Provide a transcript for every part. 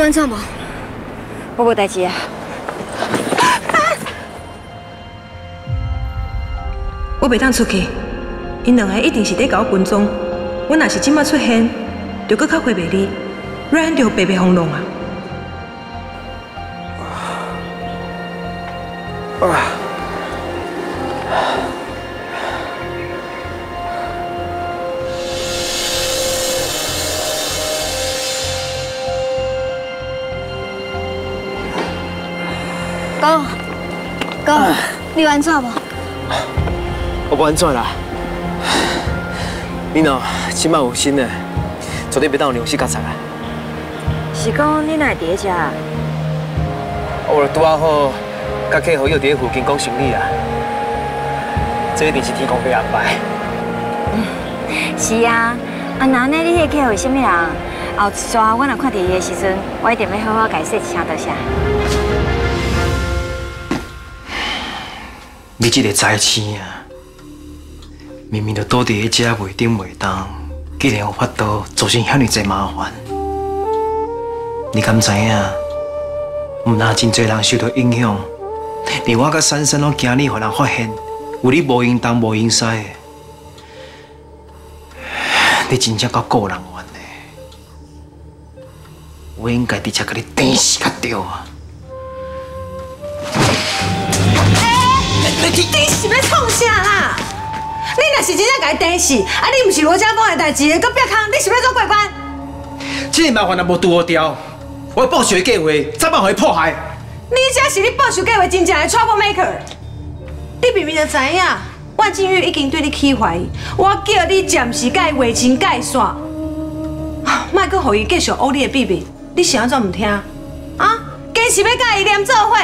你完怎无？我无代志啊。我袂当出去，因两个一定是在搞跟踪。我若是即马出现，就搁较回袂你，瑞安就白白轰动啊！哥，你完怎无？我不安怎啦？你喏，即摆有心的，绝对别当有良心夹杂啊！是讲你哪会伫遮？我拄啊好，甲客户约伫附近讲生意啊，这一定是天公伯安排。是啊，啊那呢？你迄客户是啥物人？后一抓我若看到伊的时阵，我一定要好好解释一下多谢。你这个灾星啊，明明就倒伫迄只袂顶袂当，竟然有法度造成遐尼侪麻烦。你敢知影？毋但真侪人受到影响，连我甲珊珊拢惊你，互人发现有你无应当、无应使的。你真正够个人怨的，我应该直接甲你电死较对啊！你你是要创啥啦？你若是真正甲伊电死，啊你毋是罗家峰的代志，搁别空，你是要做过关？这个麻烦也无拄好掉，我报仇的计划怎办互伊破坏？你这是你报仇计划真正的 trouble maker。你明明就知影，万金玉已经对你起怀疑，我叫你暂时甲伊划清界线，莫搁互伊继续污你的秘密。你是安怎唔听？啊？坚持要甲伊连做伙？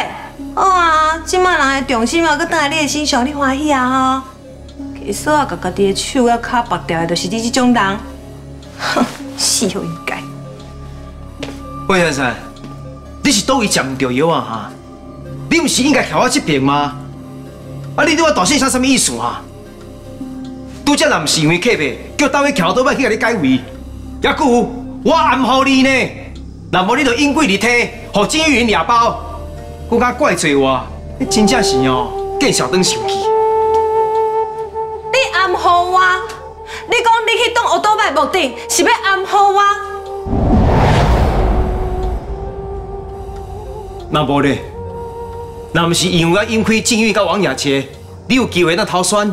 好啊，即摆人的重心啊，搁倒来你的身上，你欢喜啊？吼！其实啊，甲家己的手啊脚拔掉的，就是你这种人，哼，死好应该。魏先生，你是倒位食唔着药啊？哈，你唔是应该徛我这边吗？啊，你对我大声啥什么意思啊？拄则若唔是因为客别，叫倒位徛倒摆去甲你解围，还佫有我暗号你呢？若无你就因贵而退，互金玉云掠包。我敢怪罪我，你真正是哦，见小灯生气。你暗号我，你讲你去当乌多摆目的，是要暗号我？那无咧，若毋是因为我引开静玉甲王亚杰，你有机会当逃选。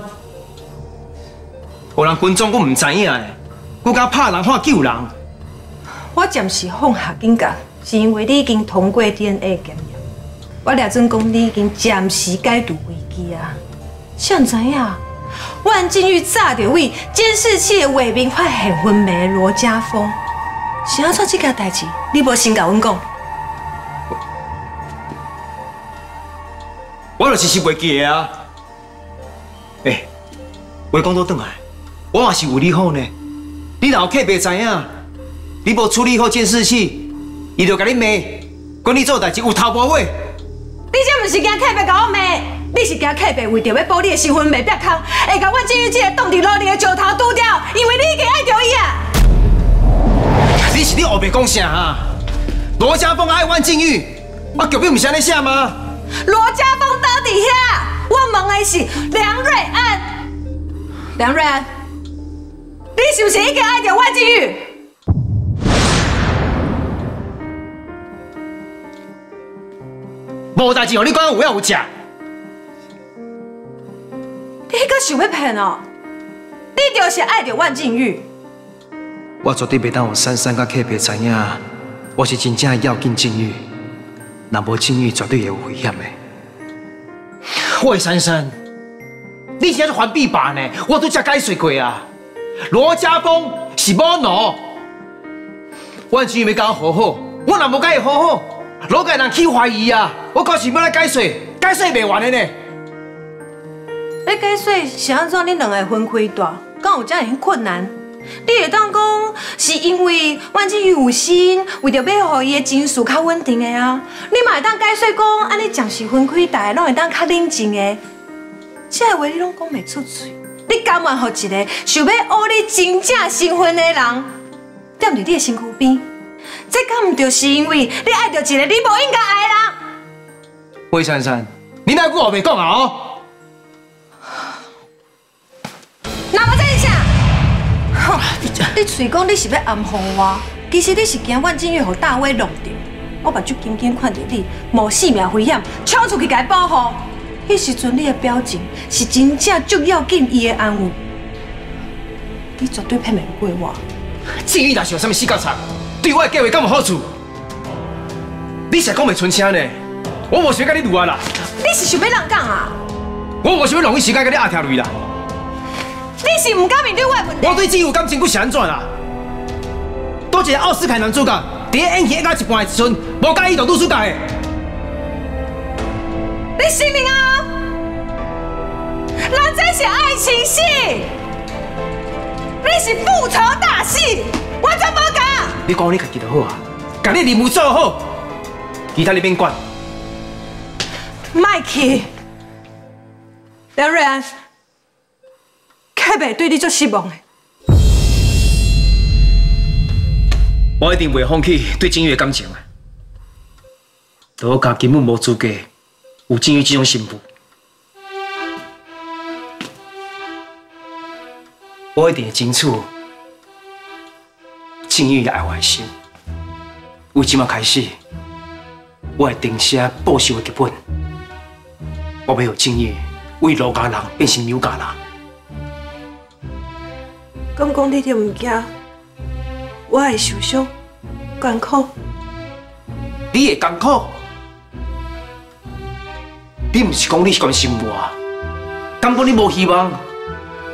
有人群众我唔知影的，我敢拍人喊救人。我暂时放下警觉，是因为你已经通过 DNA 检验。我俩真讲你已经暂时解除危机啊！谁知影？万金玉早就为监视器的画面发现昏迷的罗家峰，想要做这件代志？你无先甲阮讲？我就是是袂记的啊！哎，话讲倒转来，我嘛是为你好呢。你若有客别知影，你无处理好监视器，伊就甲你骂，管你做代志有头无尾。你这毋是惊客别甲我骂，你是惊客别为着要保你的身份袂变空，会甲阮金玉这个当地努力的石头拄掉，因为你已经爱着伊啊！你是你后白讲啥啊？罗家峰爱万靖玉，我脚本毋是安尼写吗？罗家峰倒伫遐，我问的是梁瑞安。梁瑞安，你是不是已经爱着万靖玉？无代志哦，你讲有影有食？你迄个想要骗哦？你就是爱着万静玉。我绝对袂当让珊珊甲客别知影，我是真正要紧静玉，若无静玉绝对会有危险的。喂，珊珊，你现在是还臂把呢？我都才解释过啊。罗家峰是无奴，万静玉要甲我好好，我若无甲伊好好，罗家人起怀疑啊！我可是要来解释，解释袂完的呢。你解释是安怎？你两个分开住，敢有遮尔困难？你会当讲是因为万金玉有心，为着要互伊的情绪较稳定的啊？你嘛会当解释讲，安尼暂时分开住，拢会当较冷静的。这话你拢讲袂出嘴，你甘愿互一个想要污你真正身份的人，踮伫你的身躯边？这敢唔就是因为你爱着一个你无应该爱的人？魏珊珊，你那句话未讲啊？哦，那么这是啥？哼，你嘴讲你是要暗讽我，其实你是惊阮金玉和大威弄掉。我目睭紧紧看着你，冒性命危险冲出去甲伊保护。迄时阵你的表情是真正足要紧伊的安危，你绝对骗袂过我。至于若是有啥物死角差，对我的计划敢有好处？你是讲袂出声呢？我无想甲你录啊啦！你是想要人讲啊？我无想要浪费时间甲你阿条累啦！你是唔敢面对我的问题？我对金有感情，骨是安怎啦？多一个奥斯卡男主角，伫演戏演到一半的时阵，无介意就女主角的。你信命啊？人这是爱情戏，你是复仇大戏，我怎无讲？你讲你家己就好啊，甲你任务做好，其他你免管。麦去，梁瑞安，凯贝对你足失望的。我一定袂放弃对金玉的感情啊！我家根本无资格有金玉这种媳妇。我一定会争取金玉爱我的心。为即马开始，我会定写报仇的剧本。我要让金玉为罗家人变成牛家人。敢讲你就唔惊，我会受伤、艰苦？你会艰苦？你唔是讲你是关心我？敢讲你无希望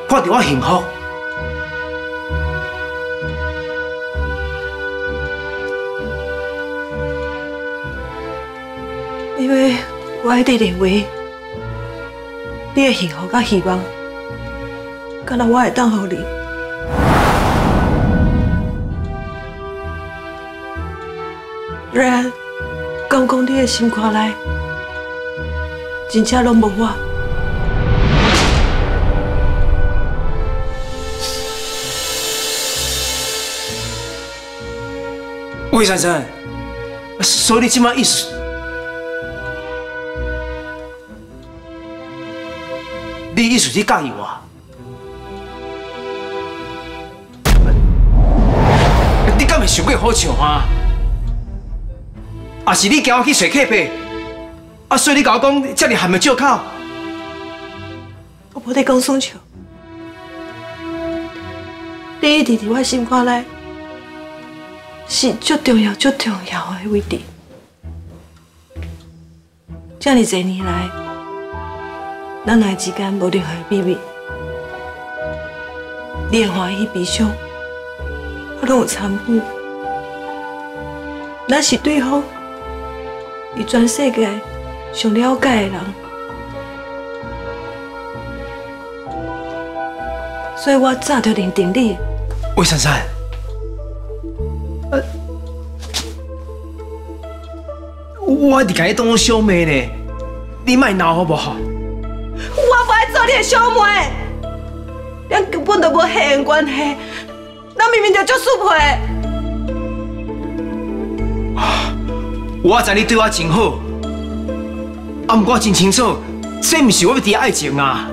看到我幸福？因为我一直认为，你的幸福甲希望，敢若我会当互你。然，敢讲你的心肝内，真正拢无我。魏珊珊，所以你即马意思，你意思是介意我？你敢会想过好笑吗？啊是你叫我去找客背，啊所以你甲我讲遮尔含的借口？我无在讲耍笑，你一直伫我心肝内，是足重要、足重要的位置。这么多年来，咱俩之间无任何秘密，你的欢喜悲伤，我拢有参与。咱是对方，是全世界上了解的人，所以我早就认定你。魏珊珊，呃，我一直甲你当做小妹呢，你莫闹好不好？做你的小妹，咱根本就无血缘关系，咱明明就足适配。我知你对我真好，啊，不过我真清楚，这不是我要的爱情啊。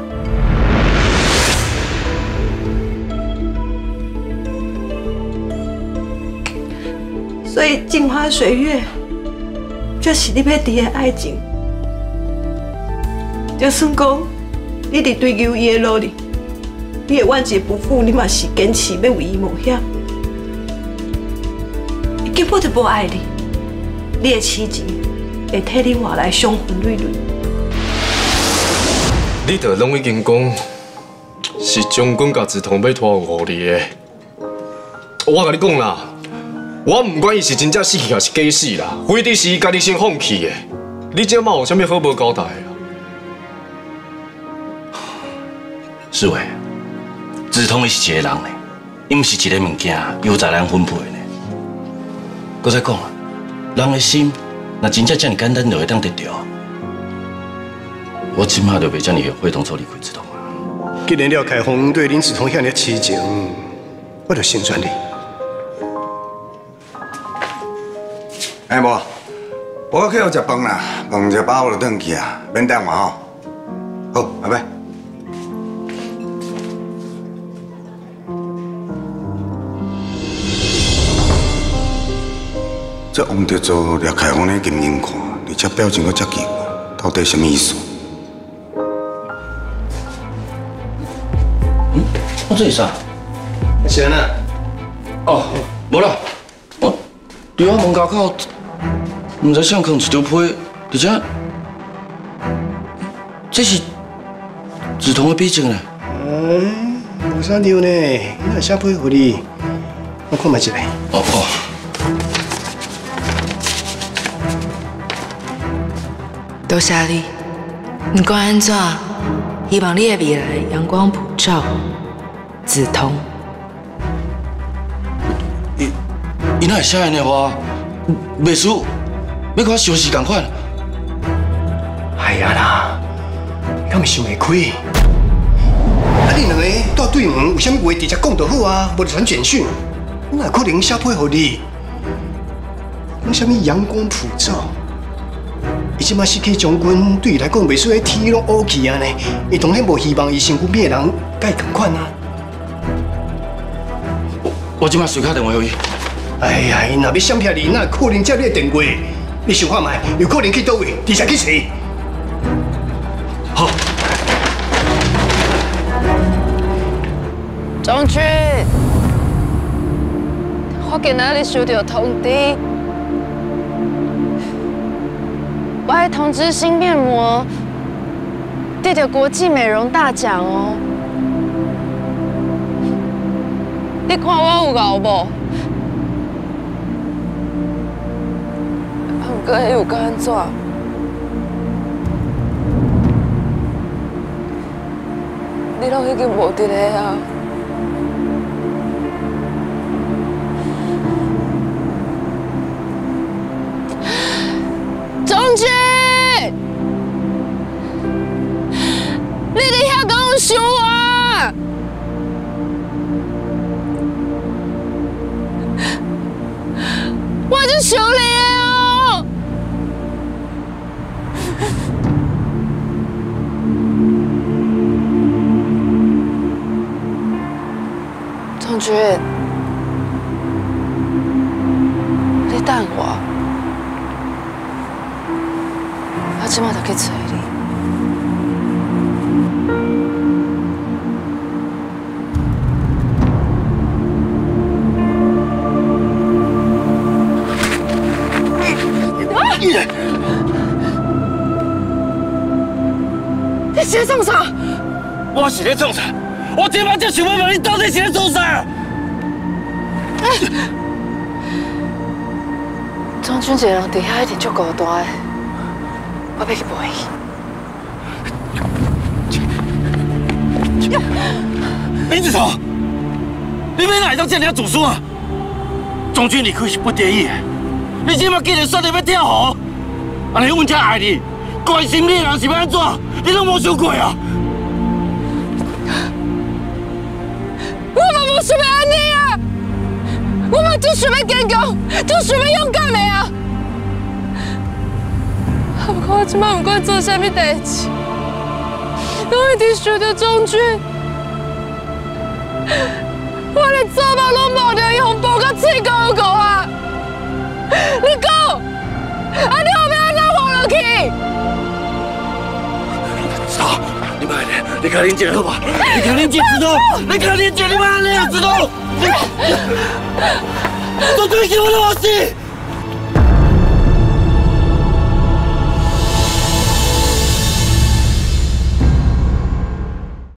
所以镜花水月，就是你要伫的爱情。就算讲你伫追求伊的路里，你的万劫不复，你嘛是坚持要为伊冒险。伊根本就无爱你，你的痴情会替你换来伤痕累累。你著拢已经讲是将军甲梓潼要拖互你的，我甲你讲啦，我唔管伊是真正死去还是假死啦，非得是伊家己先放弃的。你这嘛有啥物好无交代四伟，志通伊是一个人呢，伊毋是一个物件，由在咱分配呢。搁再讲啊，人的心，若真正这么简单就会当得到，我即马就袂这么会动处离开志通啊。既然了开封对林子彤遐尔痴情，我就成全你。哎无，我去要食饭啦，饭食饱我就转去啊，免等我吼。好，拜拜。这王德祖掠开我呢，认真看，而且表情阁遮奇怪，到底什么意思？嗯，我这是啥？是安那？哦，无啦，我伫我门口口，唔知谁放一张被，而且这是梓潼的笔迹呢。嗯，无啥丢呢，那写批互你，我看卖一下。哦哦。多谢你，不管安怎，希望你的未来阳光普照。梓潼，伊伊哪会写安尼话？秘书要甲我相时共款。哎呀啦，敢会想会开？啊，你两个在对门有啥物话直接讲就好啊，无传简讯，哪可能写配合你？讲啥物阳光普照？伊即马失去将军，对伊来讲未输喺天拢乌去啊呢！伊当然无希望伊身躯边的人甲伊同款啊！我即马随卡电话给伊。哎呀，伊若要闪骗你，哪可能接你的电话？你想看卖？有可能去倒位？直接去死？好。将军，我今仔日收到通知，我还通知新面膜得到国际美容大奖哦。你看我有熬无？不过有够安怎？你拢已经无伫咧啊！将军，你伫遐讲想我？我就想你哦。将军，你等我。即马就去找你。你是在创啥？我是在创啥？我即马就想要问你到底是在做啥？将军一个人伫遐一定足孤单的，我要去陪伊。林子彤，你要哪会当这样自私啊？将军离开是不得已的，你即马竟然选择要跳河，安尼阮才爱你，关心你的人是要安怎？你拢无想过啊？我嘛无想要安尼啊！我嘛就想要坚强，就想要勇敢的啊！我即摆不管做啥物代志，我一直想着将军，我连做梦拢无着伊红包甲嘴高高啊！你讲，啊你后面安怎活落去？走，你慢点，你赶紧进好吧？你赶紧进，知道？你赶紧进，你慢点，知道？你，都对给我老实。